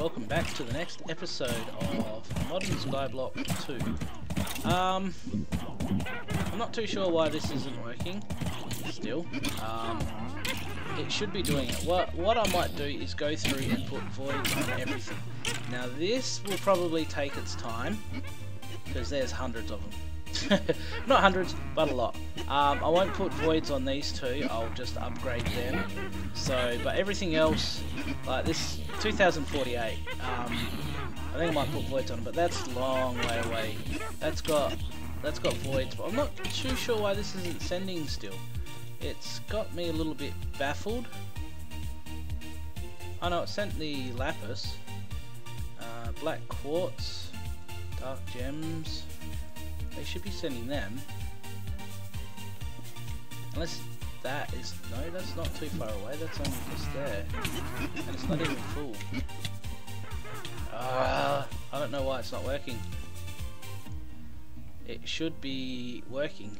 welcome back to the next episode of Modern Skyblock 2. Um, I'm not too sure why this isn't working, still. Um, it should be doing it. What, what I might do is go through and put voids on everything. Now this will probably take its time, because there's hundreds of them. Not hundreds, but a lot. Um, I won't put voids on these two, I'll just upgrade them. So, but everything else, like this 2048, um, I think I might put voids on it, but that's a long way away. That's got, that's got voids, but I'm not too sure why this isn't sending still. It's got me a little bit baffled. Oh know it sent the lapis. Uh, black quartz, dark gems, they should be sending them. Unless that is... No, that's not too far away. That's only just there. And it's not even full. Uh, I don't know why it's not working. It should be working.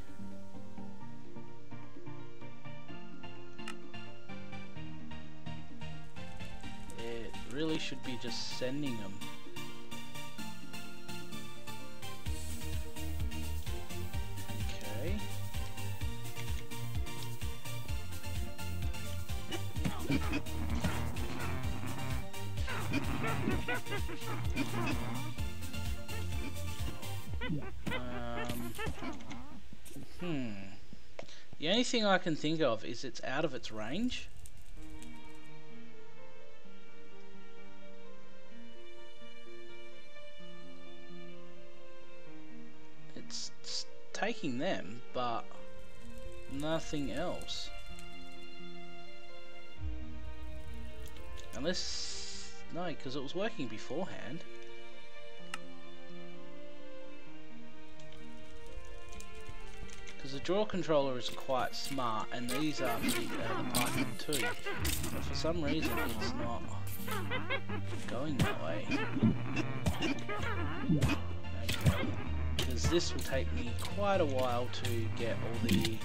It really should be just sending them. Thing I can think of is it's out of its range. It's, it's taking them, but nothing else. Unless... No, because it was working beforehand. Because the drawer controller is quite smart, and these are the, uh, the Python too. But for some reason it's not going that way. Okay. Because this will take me quite a while to get all the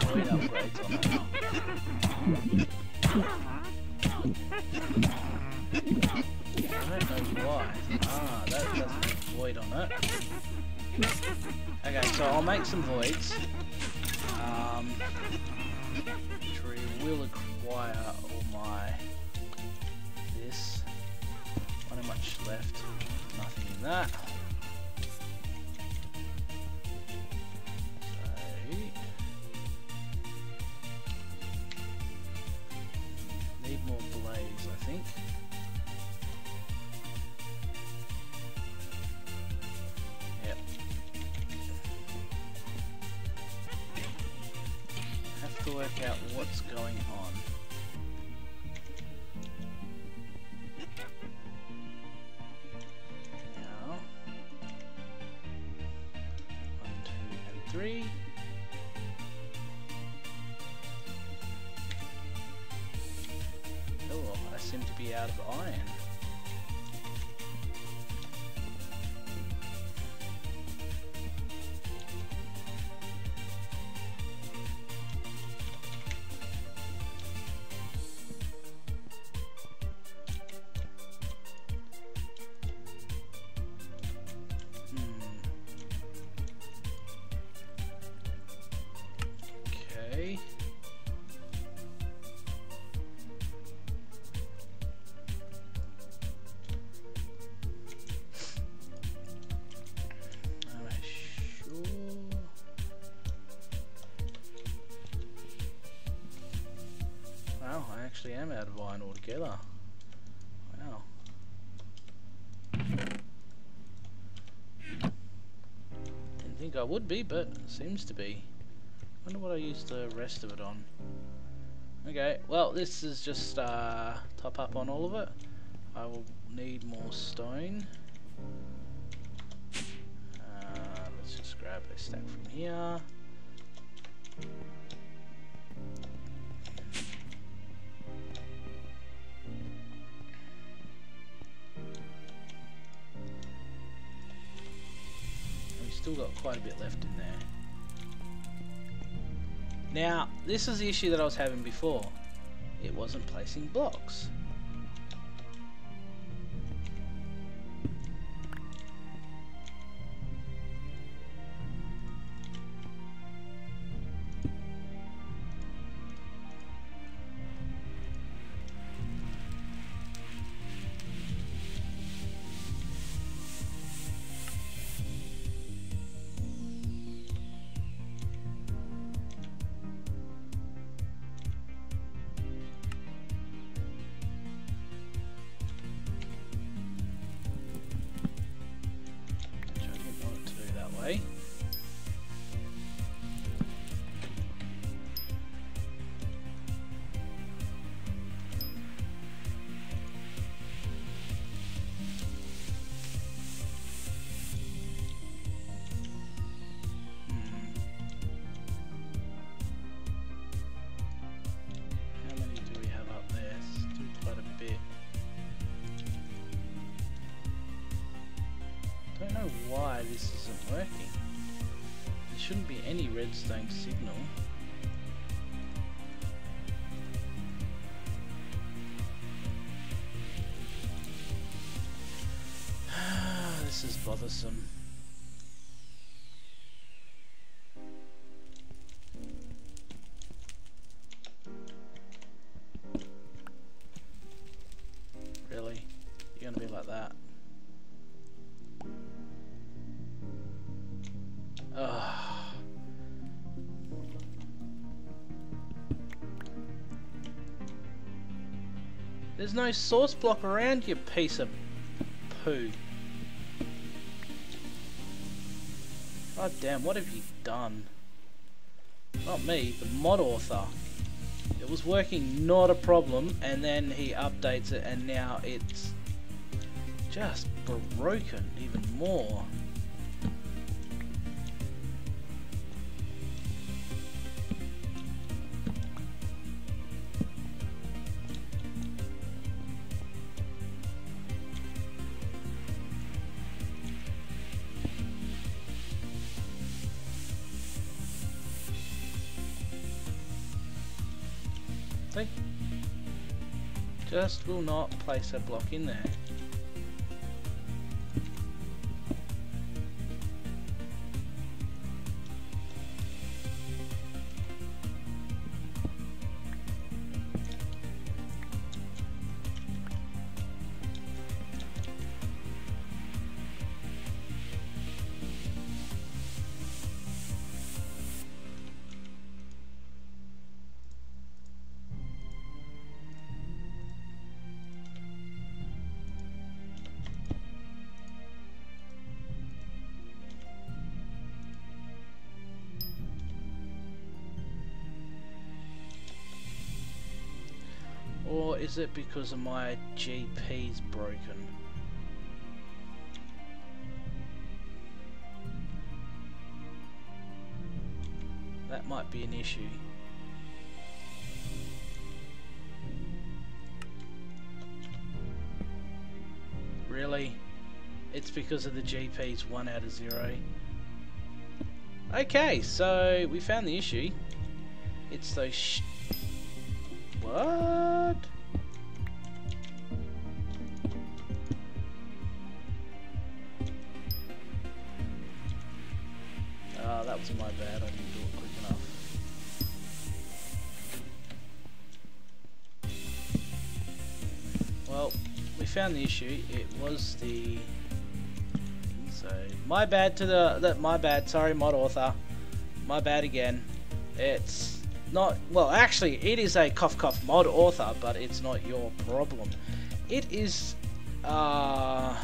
void upgrades on it. I don't know why. Ah, that doesn't have void on it. Okay, so I'll make some voids. Um, which will acquire all my this. Not much left. Nothing in that. Work out what's going on. Actually am out of iron altogether. Wow. Didn't think I would be, but seems to be. wonder what I used the rest of it on. Okay, well this is just uh, top up on all of it. I will need more stone. Uh, let's just grab a stack from here. Still got quite a bit left in there. Now, this is the issue that I was having before. It wasn't placing blocks. Any redstone signal. this is bothersome. There's no source block around you piece of poo. God damn, what have you done? Not me, the mod author. It was working not a problem and then he updates it and now it's just broken even more. Just will not place a block in there. Is it because of my GP's broken? That might be an issue. Really? It's because of the GP's 1 out of 0. Okay, so we found the issue. It's those sh what? That my bad. I didn't do it quick enough. Well, we found the issue. It was the. So my bad to the that my bad. Sorry, mod author. My bad again. It's not well actually it is a cough cough mod author but it's not your problem it is uh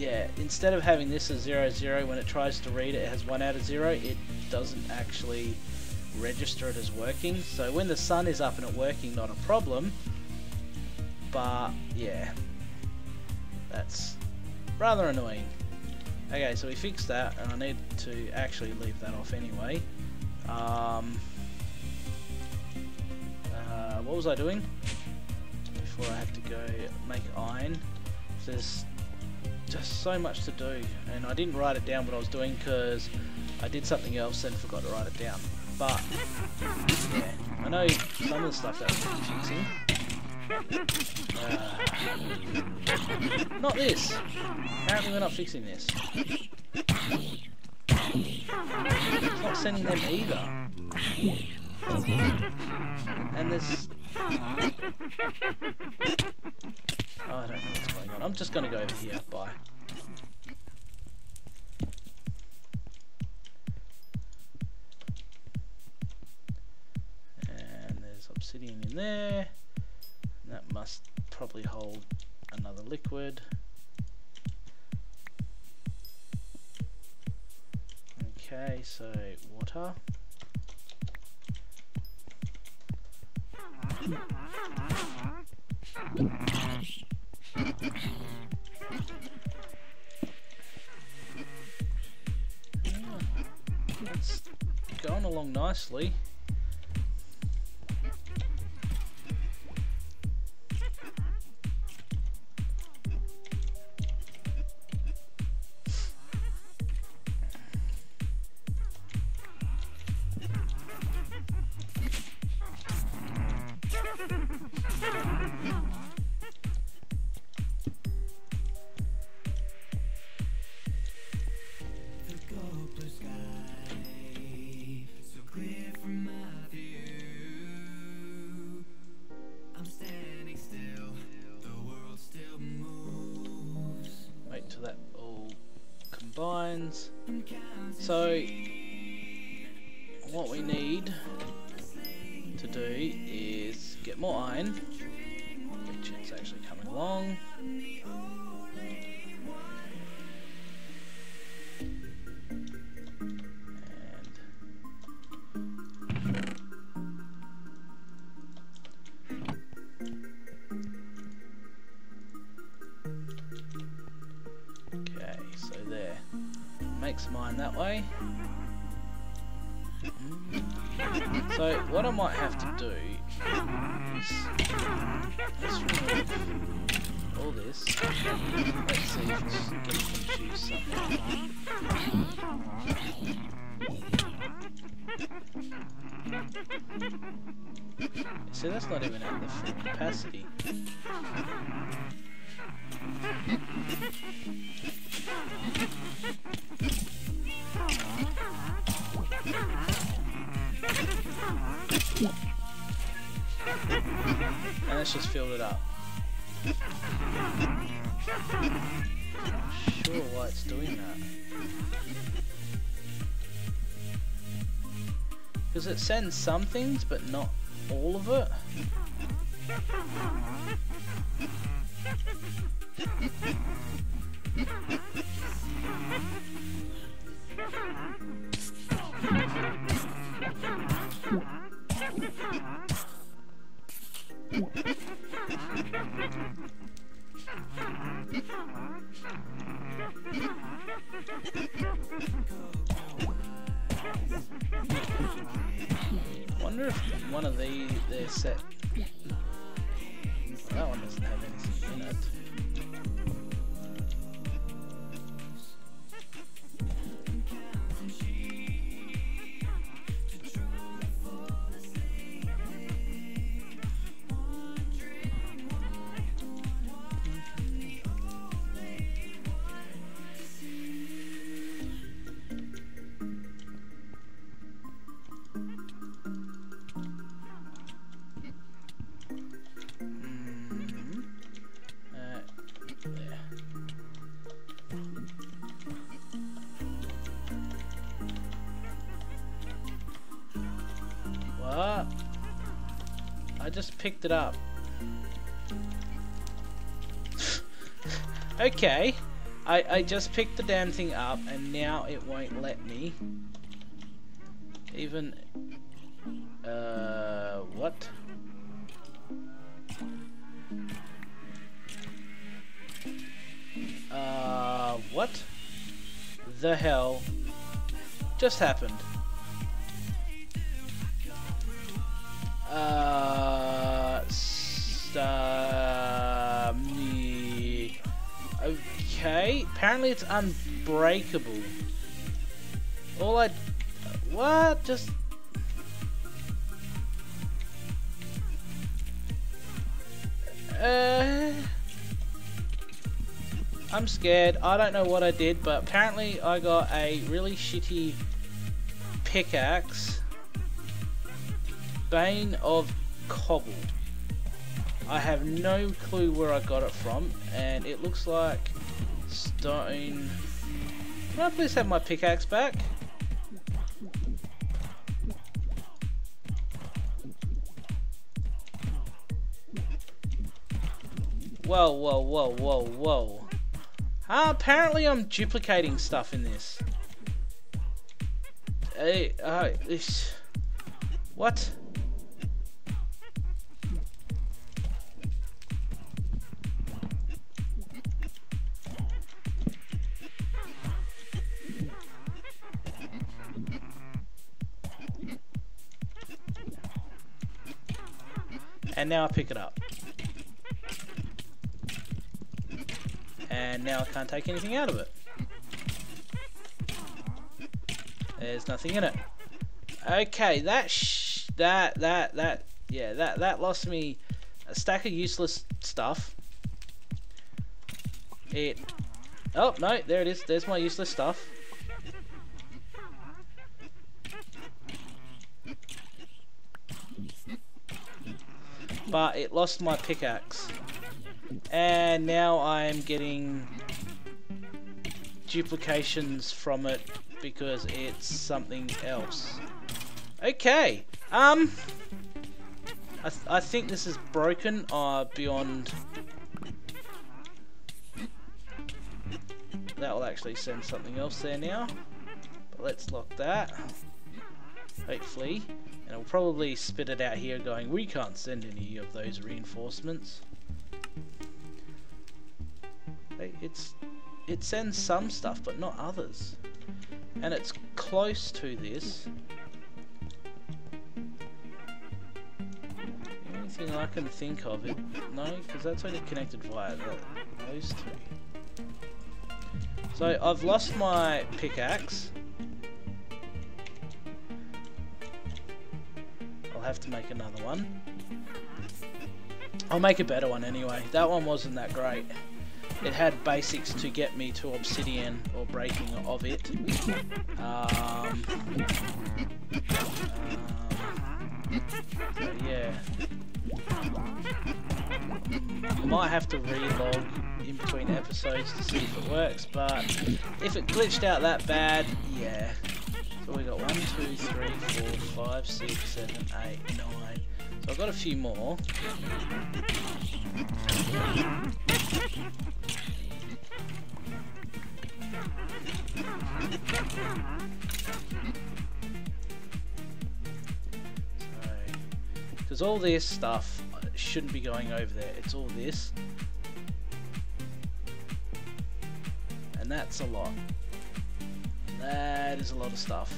yeah instead of having this as 0 0 when it tries to read it, it has 1 out of 0 it doesn't actually register it as working so when the sun is up and it working not a problem but yeah that's rather annoying Okay, so we fixed that, and I need to actually leave that off anyway. Um, uh, what was I doing? Before I had to go make iron. There's just so much to do, and I didn't write it down what I was doing because I did something else and forgot to write it down. But, yeah, I know some of the stuff that was fixing. Uh, not this. Apparently we're not fixing this. It's not sending them either. And there's... Oh, I don't know what's going on. I'm just going to go over here. Bye. And there's obsidian in there. That must probably hold another liquid. Okay, so water. It's going along nicely. Mine way. So what I might have to do is all this. Let's see if it's getting confused somehow. See that's not even at the full capacity. Sure why it's doing that. Because it sends some things, but not all of it. wonder if one of the they're set. That one doesn't have anything in it. Just picked it up. okay. I, I just picked the damn thing up and now it won't let me. Even... Uh... What? Uh, what the hell just happened? Apparently it's unbreakable. All I, what? Just. Uh. I'm scared. I don't know what I did, but apparently I got a really shitty pickaxe. Bane of Cobble. I have no clue where I got it from, and it looks like Can I please have my pickaxe back? Whoa, whoa, whoa, whoa, whoa. Uh, apparently I'm duplicating stuff in this. Hey, uh, this... What? Now I pick it up. And now I can't take anything out of it. There's nothing in it. Okay, that that that that yeah, that that lost me a stack of useless stuff. It. Oh no, there it is. There's my useless stuff. But it lost my pickaxe. And now I'm getting duplications from it because it's something else. Okay, um, I, th I think this is broken uh, beyond... That will actually send something else there now. But let's lock that. Hopefully. And it'll probably spit it out here going, we can't send any of those reinforcements. It's It sends some stuff, but not others. And it's close to this. thing I can think of it. No, because that's only connected via the, those two. So I've lost my pickaxe. Have to make another one. I'll make a better one anyway. That one wasn't that great. It had basics to get me to obsidian or breaking of it. Um, um, yeah. I might have to relog in between episodes to see if it works, but if it glitched out that bad, yeah. So we got 1, 2, 3, 4, 5, 6, 7, 8, 9. So I've got a few more. Because all this stuff shouldn't be going over there. It's all this. And that's a lot. That is a lot of stuff.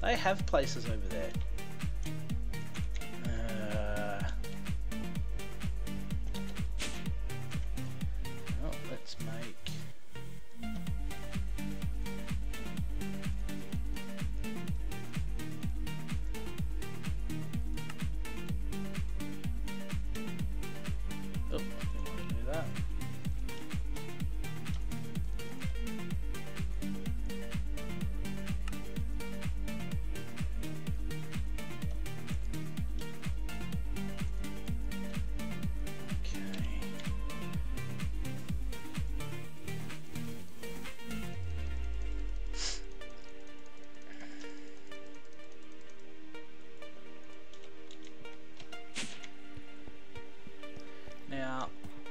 They have places over there.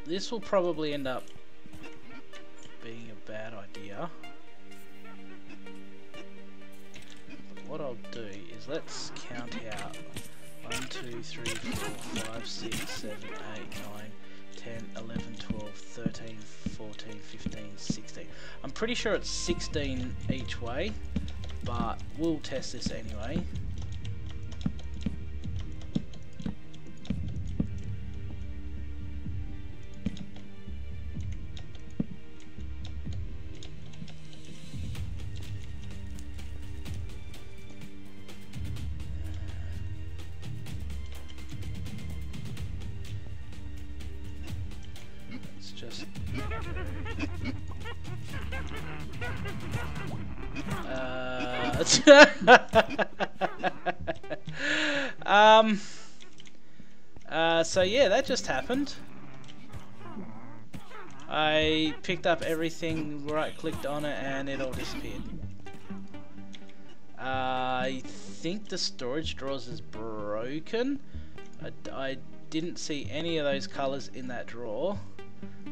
This will probably end up being a bad idea. But what I'll do is let's count out 1, 2, 3, 4, 5, 6, 7, 8, 9, 10, 11, 12, 13, 14, 15, 16. I'm pretty sure it's 16 each way, but we'll test this anyway. That just happened. I picked up everything, right clicked on it, and it all disappeared. I think the storage drawers is broken. I, I didn't see any of those colours in that drawer,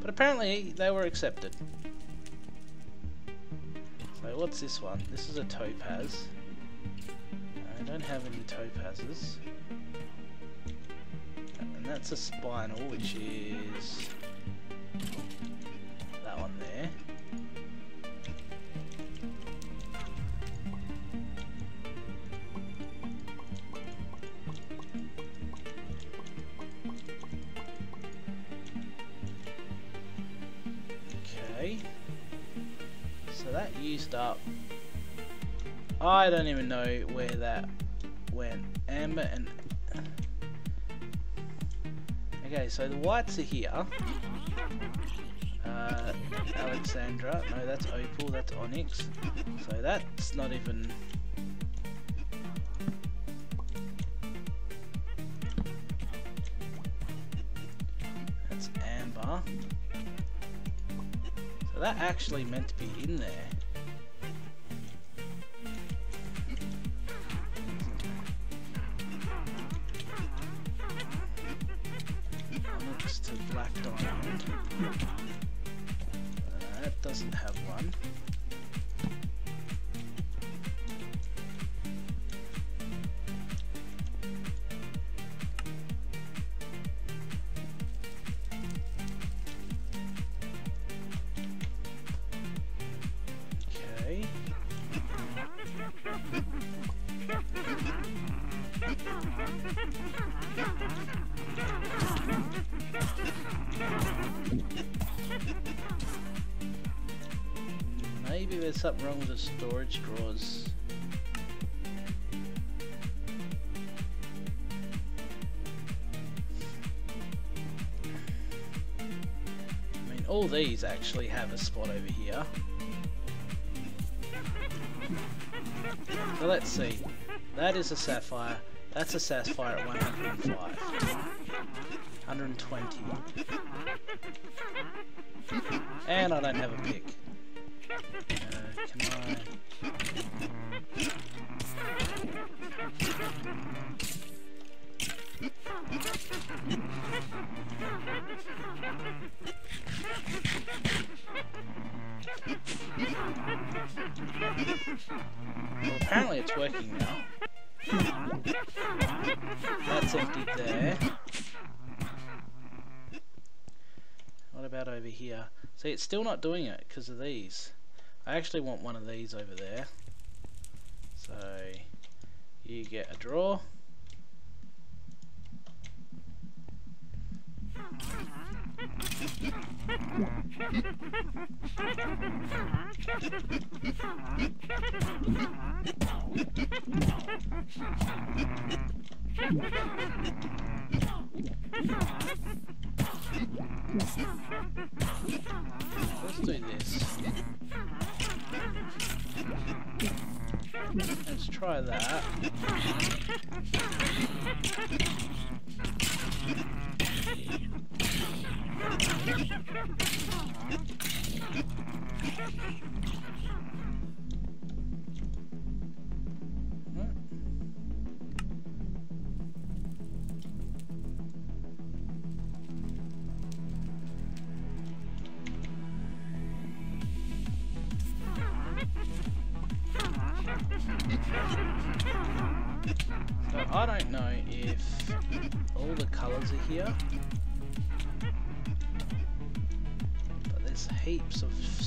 but apparently they were accepted. So what's this one? This is a topaz. I don't have any topazes. That's a spinel, which is that one there. Okay. So that used up I don't even know where that went. Amber and... Okay, so the whites are here. Uh, Alexandrite, no that's Opal, that's Onyx. So that's not even... That's Amber. So that actually meant to be in there. Doesn't have one. With the storage drawers. I mean, all these actually have a spot over here. So let's see. That is a sapphire. That's a sapphire at 105. 120. And I don't have a pick. Well, apparently it's working now. That's empty there. What about over here? See, it's still not doing it because of these. I actually want one of these over there. So, you get a drawer. Let's do this. Let's try that.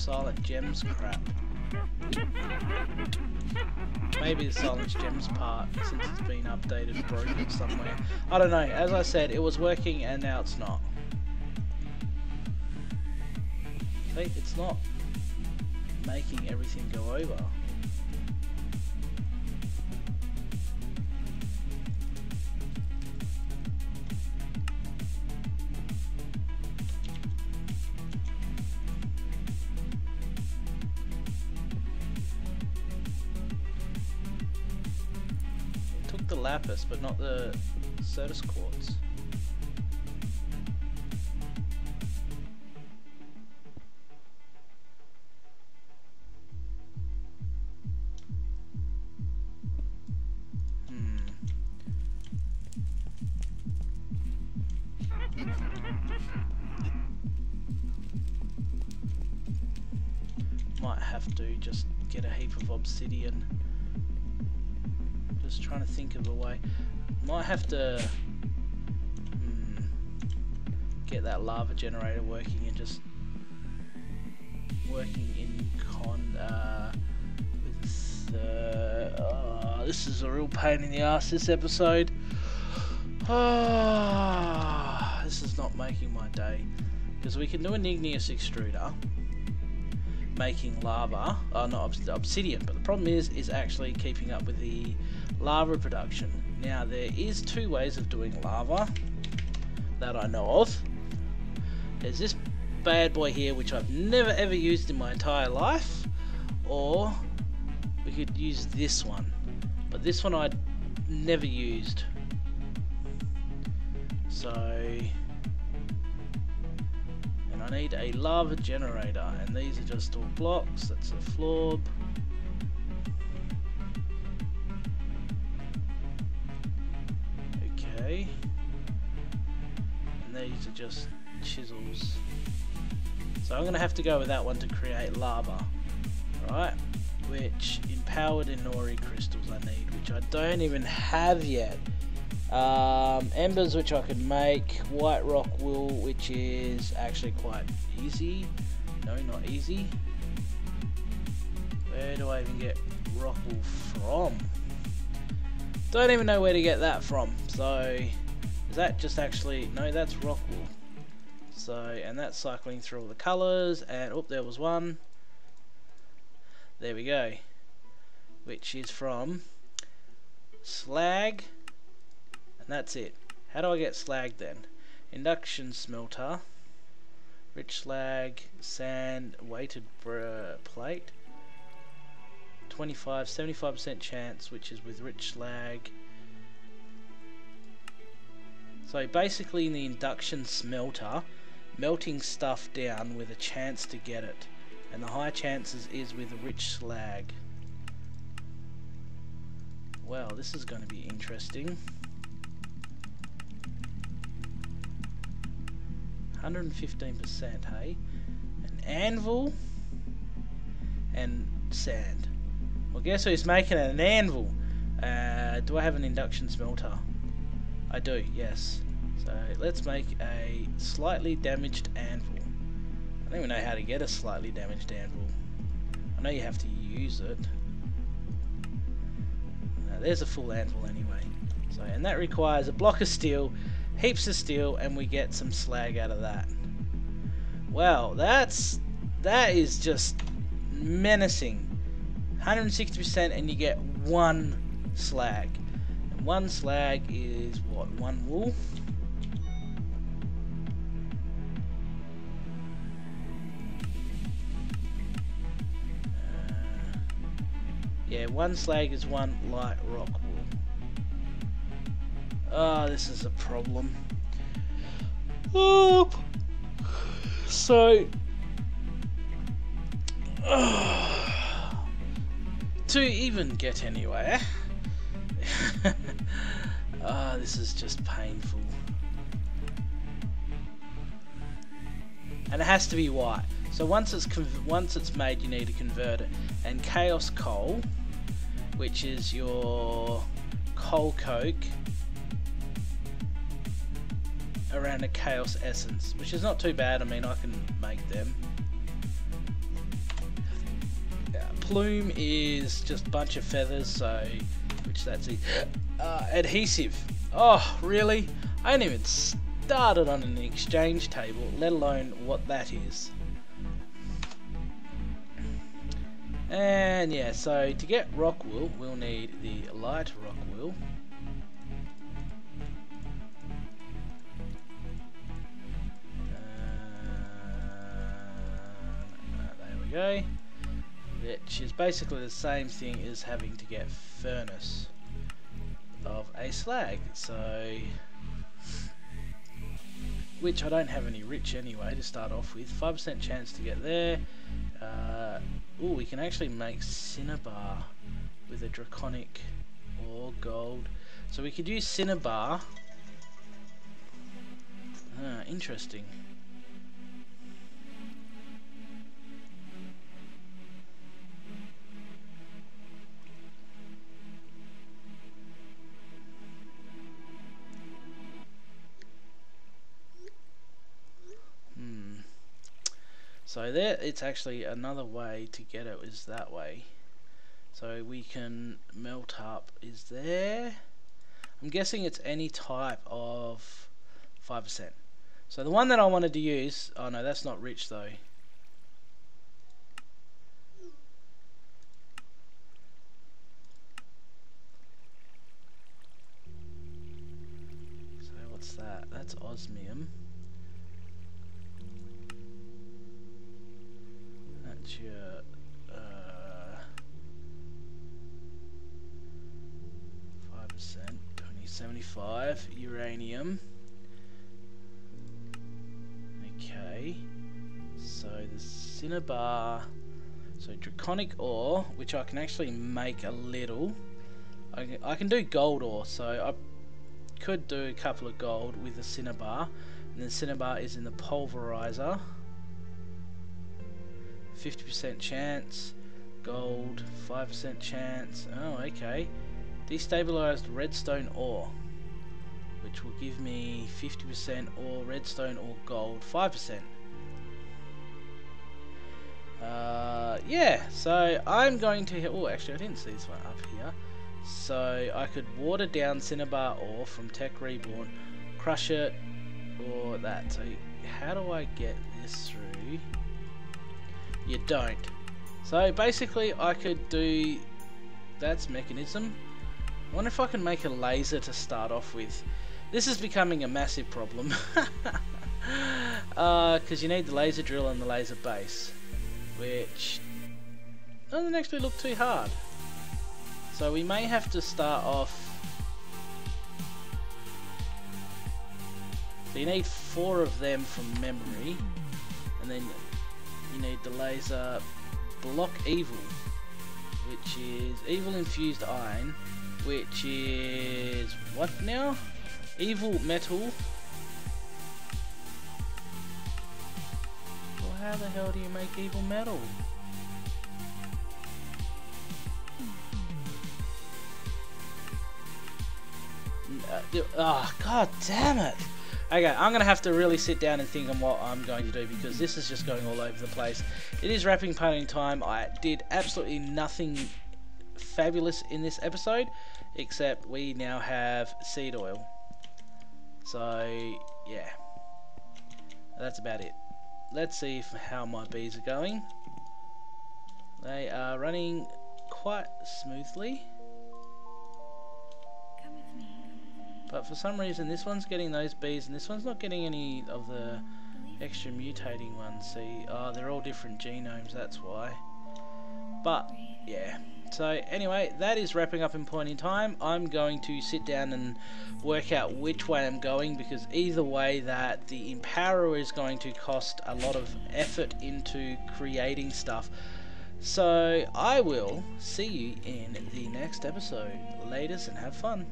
silent gems crap. Maybe the silent gems part, since it's been updated, broken somewhere. I don't know, as I said, it was working and now it's not. See, it's not making everything go over. But not the Certus quartz. Trying to think of a way. Might have to hmm, get that lava generator working and just working in con uh, with uh, oh, this is a real pain in the ass this episode. Ah, this is not making my day because we can do an igneous extruder making lava, uh, not obs obsidian, but the problem is, is actually keeping up with the lava production. Now there is two ways of doing lava. that I know of. There's this bad boy here which I've never ever used in my entire life or we could use this one but this one I'd never used so and I need a lava generator and these are just all blocks that's a floor okay and these are just chisels so I'm going to have to go with that one to create lava. Right, which empowered Enori crystals I need, which I don't even have yet. Um, embers, which I could make. White rock wool, which is actually quite easy. No, not easy. Where do I even get rock wool from? Don't even know where to get that from. So, is that just actually... No, that's rock wool. So, and that's cycling through all the colours, and oh, there was one. There we go. Which is from slag, and that's it. How do I get slag then? Induction smelter, rich slag, sand, weighted plate, 25, 75% chance, which is with rich slag. So basically in the induction smelter, melting stuff down with a chance to get it. And the high chances is with rich slag well this is going to be interesting. 115% hey? An anvil and sand well guess who's making an anvil uh, do I have an induction smelter I do yes so let's make a slightly damaged anvil. I don't even know how to get a slightly damaged anvil. I know you have to use it. Now, there's a full anvil anyway. So, and that requires a block of steel, heaps of steel, and we get some slag out of that. Well, that's that is just menacing. 160% and you get one slag. And one slag is what? One wool? Yeah, one slag is one light rock wool. Oh, this is a problem. Oh, so uh, to even get anywhere. Ah, oh, this is just painful. And it has to be white. So once it's once it's made, you need to convert it. And chaos coal which is your coal coke around a chaos essence, which is not too bad. I mean, I can make them. Plume is just a bunch of feathers, so which that's it. Uh, adhesive. Oh, really? I haven't even started on an exchange table, let alone what that is. And yeah, so to get rock wool, we'll need the light rock wool. Uh, there we go. Which is basically the same thing as having to get furnace of a slag. So, which I don't have any rich anyway to start off with. 5% chance to get there. Uh, oh, we can actually make Cinnabar with a Draconic or gold. So we could use Cinnabar. Ah, interesting. So there, it's actually another way to get it is that way. So we can melt up is there. I'm guessing it's any type of 5%. So the one that I wanted to use, oh no, that's not rich though. So what's that? That's osmium. What's your uh, five percent? Twenty seventy five uranium. Okay, so the cinnabar. So draconic ore, which I can actually make a little. I can, I can do gold ore, so I could do a couple of gold with the cinnabar. And the cinnabar is in the pulverizer. 50% chance. Gold, 5% chance. Oh, okay. Destabilized redstone ore. Which will give me 50% or redstone or gold, 5%. Uh, yeah, so I'm going to... Oh, actually, I didn't see this one up here. So I could water down Cinnabar ore from Tech Reborn, crush it, or that. So how do I get this through? You don't. So basically I could do... That's Mekanism. I wonder if I can make a laser to start off with. This is becoming a massive problem. Because uh, you need the laser drill and the laser base which doesn't actually look too hard. So we may have to start off... So you need four of them from memory, and then you need the laser block evil, which is evil infused iron, which is what now? Evil metal Well, how the hell do you make evil metal? Oh, god damn it! Okay, I'm going to have to really sit down and think on what I'm going to do because this is just going all over the place. It is wrapping painting time. I did absolutely nothing fabulous in this episode except we now have seed oil. So, yeah. That's about it let's see if, how my bees are going. They are running quite smoothly. But for some reason this one's getting those bees and this one's not getting any of the extra mutating ones. See, oh, they're all different genomes, that's why. But, yeah. So anyway, that is wrapping up in point in time. I'm going to sit down and work out which way I'm going because either way that the Empower is going to cost a lot of effort into creating stuff. So I will see you in the next episode. Latest and have fun.